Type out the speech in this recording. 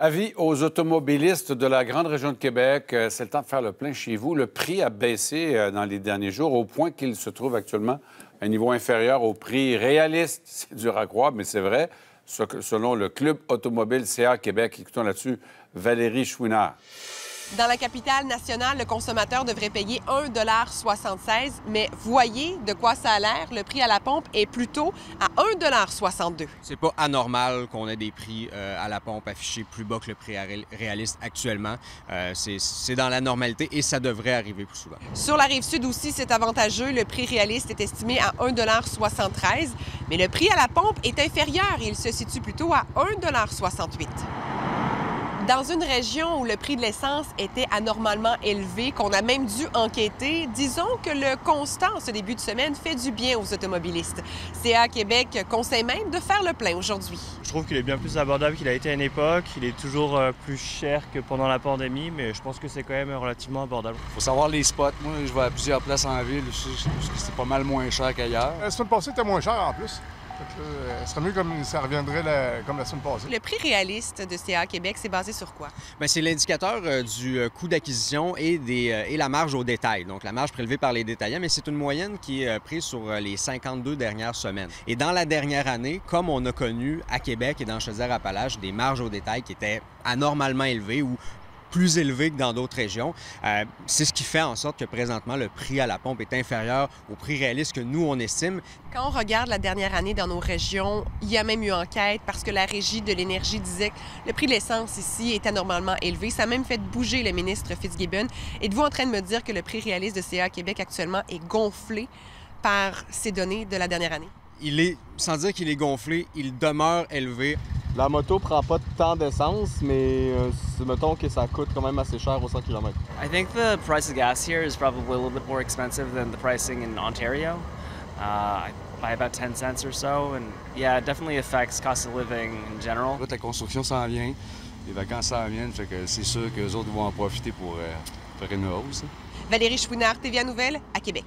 Avis aux automobilistes de la grande région de Québec, euh, c'est le temps de faire le plein chez vous. Le prix a baissé euh, dans les derniers jours au point qu'il se trouve actuellement à un niveau inférieur au prix réaliste. C'est dur à croire, mais c'est vrai. Selon le Club automobile CA Québec, écoutons là-dessus Valérie Chouinard. Dans la capitale nationale, le consommateur devrait payer 1,76 mais voyez de quoi ça a l'air. Le prix à la pompe est plutôt à 1,62 C'est pas anormal qu'on ait des prix euh, à la pompe affichés plus bas que le prix réaliste actuellement. Euh, c'est dans la normalité et ça devrait arriver plus souvent. Sur la rive sud aussi, c'est avantageux. Le prix réaliste est estimé à 1,73 mais le prix à la pompe est inférieur il se situe plutôt à 1,68 dans une région où le prix de l'essence était anormalement élevé, qu'on a même dû enquêter, disons que le constant ce début de semaine fait du bien aux automobilistes. CA Québec conseille même de faire le plein aujourd'hui. Je trouve qu'il est bien plus abordable qu'il a été à une époque. Il est toujours euh, plus cher que pendant la pandémie, mais je pense que c'est quand même relativement abordable. Il faut savoir les spots. Moi, je vais à plusieurs places en ville. C'est pas mal moins cher qu'ailleurs. La semaine passée, c'était moins cher en plus. Euh, ce serait mieux comme ça reviendrait comme la semaine passée. Le prix réaliste de CA Québec, c'est basé sur quoi? Bien, c'est l'indicateur euh, du euh, coût d'acquisition et, des, et la marge au détail. Donc, la marge prélevée par les détaillants, mais c'est une moyenne qui est prise sur les 52 dernières semaines. Et dans la dernière année, comme on a connu à Québec et dans Chaudière-Appalaches des marges au détail qui étaient anormalement élevées ou plus élevé que dans d'autres régions. Euh, c'est ce qui fait en sorte que présentement, le prix à la pompe est inférieur au prix réaliste que nous, on estime. Quand on regarde la dernière année dans nos régions, il y a même eu enquête parce que la Régie de l'énergie disait que le prix de l'essence ici est anormalement élevé. Ça a même fait bouger le ministre Fitzgibbon. Êtes-vous en train de me dire que le prix réaliste de CA Québec actuellement est gonflé par ces données de la dernière année? Il est, sans dire qu'il est gonflé, il demeure élevé. La moto prend pas tant d'essence, mais euh, mettons que ça coûte quand même assez cher au 100 km. I think the price of gas here is probably a little bit more expensive than the pricing in Ontario. Uh, by about 10 cents or so, and yeah, it definitely affects cost of living in general. la construction s'en vient, les vacances s'en viennent, fait que c'est sûr que les autres vont en profiter pour euh, faire une hausse. Valérie Chouinard, TVA Nouvelle, à Québec.